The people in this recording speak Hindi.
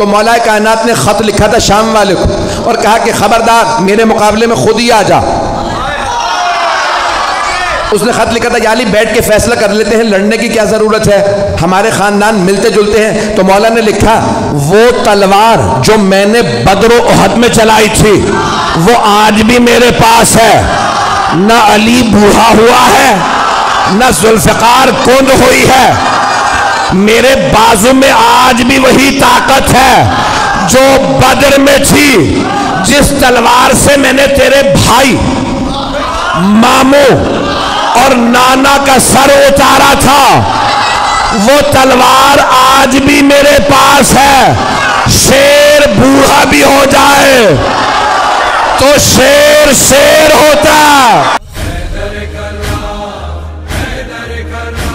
तो मौला कायनात ने ख़त लिखा था शाम वाले को और कहा कि, खबरदार, मेरे मुकाबले में खुद ही आ जा। उसने खत लिखा था याली बैठ के फैसला कर लेते हैं, लड़ने की क्या ज़रूरत है? हमारे खानदान मिलते जुलते हैं। तो मौला ने लिखा, वो तलवार जो मैंने बदरो उहद में चलाई थी, वो आज भी मेरे पास है। ना अली बूढ़ा हुआ है, ना जुल्फकार कुंद हुई है मेरे बाजू में आज भी वही ताकत है, जो बदर में थी, जिस तलवार से मैंने तेरे भाई, मामू और नाना का सर उतारा था, वो तलवार आज भी मेरे पास है। शेर बूढ़ा भी हो जाए तो शेर शेर होता। है